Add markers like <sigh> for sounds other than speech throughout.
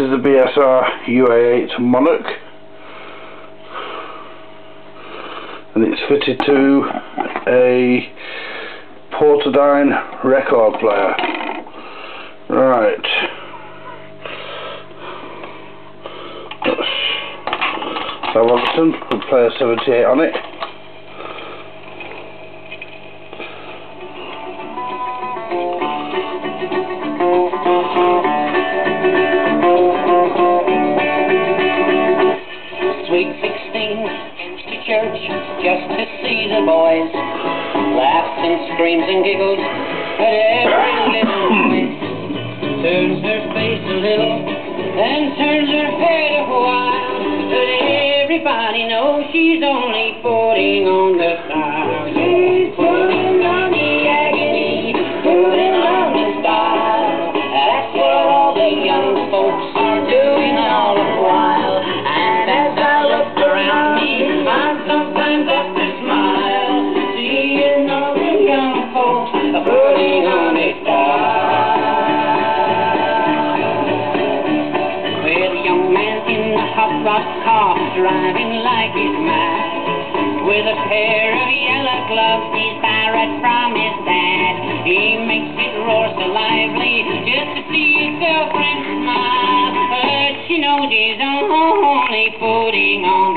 is the BSR UA8 Monarch and it's fitted to a Portadyne record player. Right. Sam Robertson with player 78 on it. Sweet 16 to church just to see the boys. Laughs and screams and giggles at every <coughs> little thing. Turns her face a little and turns her head a while. But everybody knows she's only putting on the car, driving like he's mad. With a pair of yellow gloves he's borrowed from his dad. He makes it roar so lively just to see his girlfriend smile. But she knows he's only putting on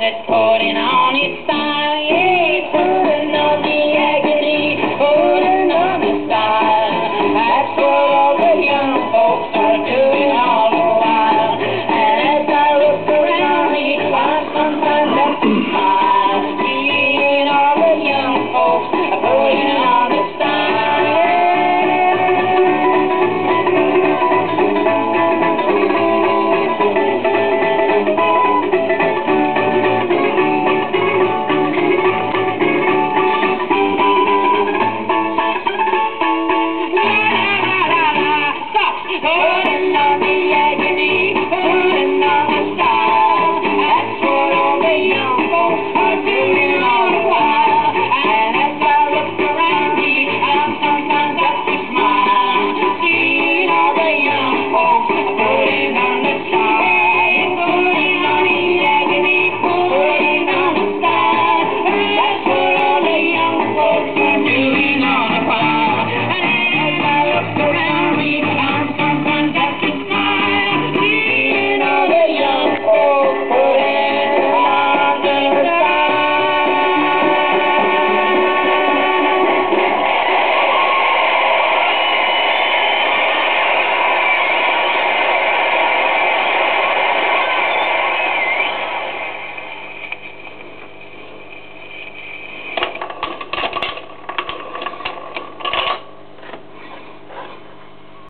that's putting on its style. agony, the agony.